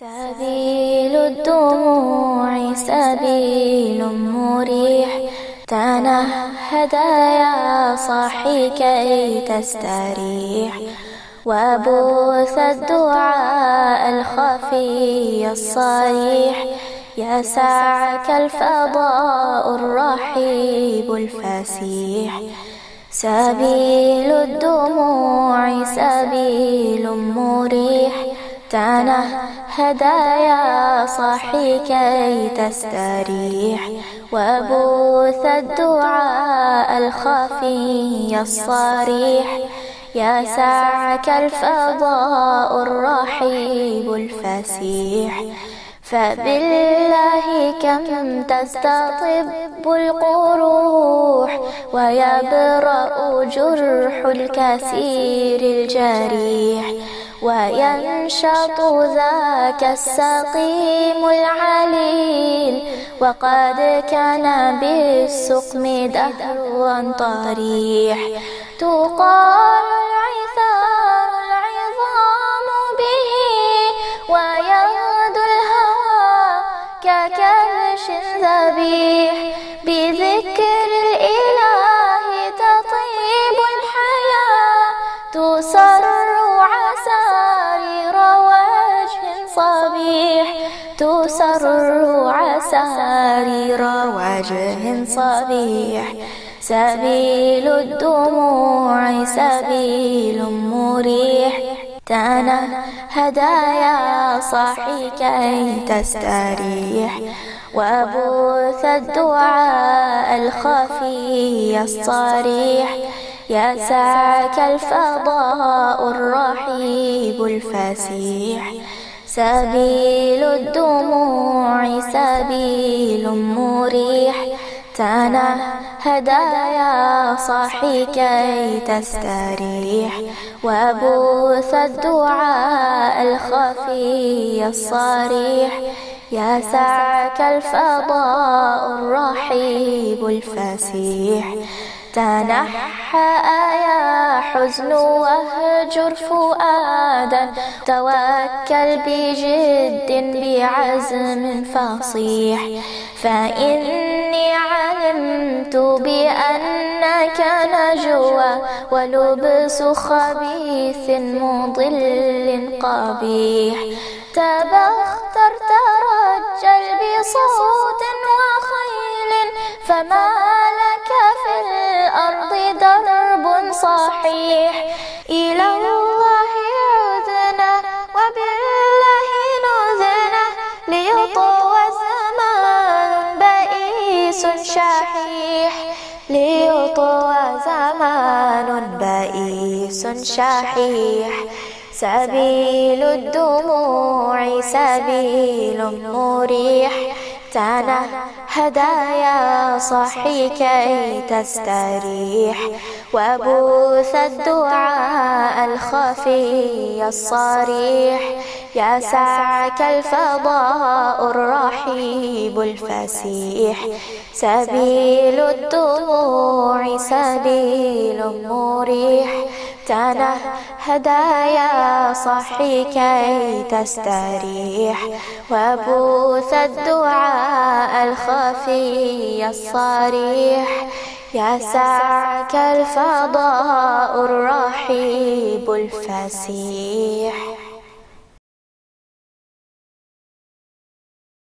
سبيل الدموع سبيل مريح. تنهد يا صاحي كي تستريح. وبوث الدعاء الخفي الصريح. يسعك الفضاء الرحيب الفسيح. سبيل الدموع سبيل مريح. تنهد يا صاحي كي تستريح وبوث الدعاء الخفي الصريح. يسعك الفضاء الرحيب الفسيح. فبالله كم تستطب القروح ويبرأ جرح الكثير الجريح. وينشط ذاك السقيم العليل وقد كان بالسقم دهر طريح. تقال العثار العظام به ويغد الهوى ككبش ذبيح. بذكر الإله تطيب الحياة تسر صبيح تسر عسارير وجه صبيح سبيل الدموع سبيل مريح. تانا هدايا صاحي كي تستريح. وبوث الدعاء الخفي الصريح. يسعك الفضاء الفسيح سبيل الدموع سبيل مريح. تنهد يا صاحي كي تستريح. وبوث الدعاء الخفي الصريح. يسعك الفضاء الرحيب الفسيح. تنحى يا حزن واهجر فؤادا. توكل بجد بعزم فصيح. فإني علمت بأنك نجوى ولبس خبيث مضل قبيح. تبختر ترجل بصوت وخيل. فما شحيح ليطوى زمان بئيس شحيح. سبيل الدموع سبيل مريح. تانا هدايا صاحي كي تستريح. وبوث الدعاء الخفي الصريح. يسعك الفضاء الرحيب الفسيح سبيل الدموع سبيل مريح. تانا هدايا صحي كي تستريح. وبوث الدعاء الخفي الصريح. يسعك الفضاء الرحيب الفسيح.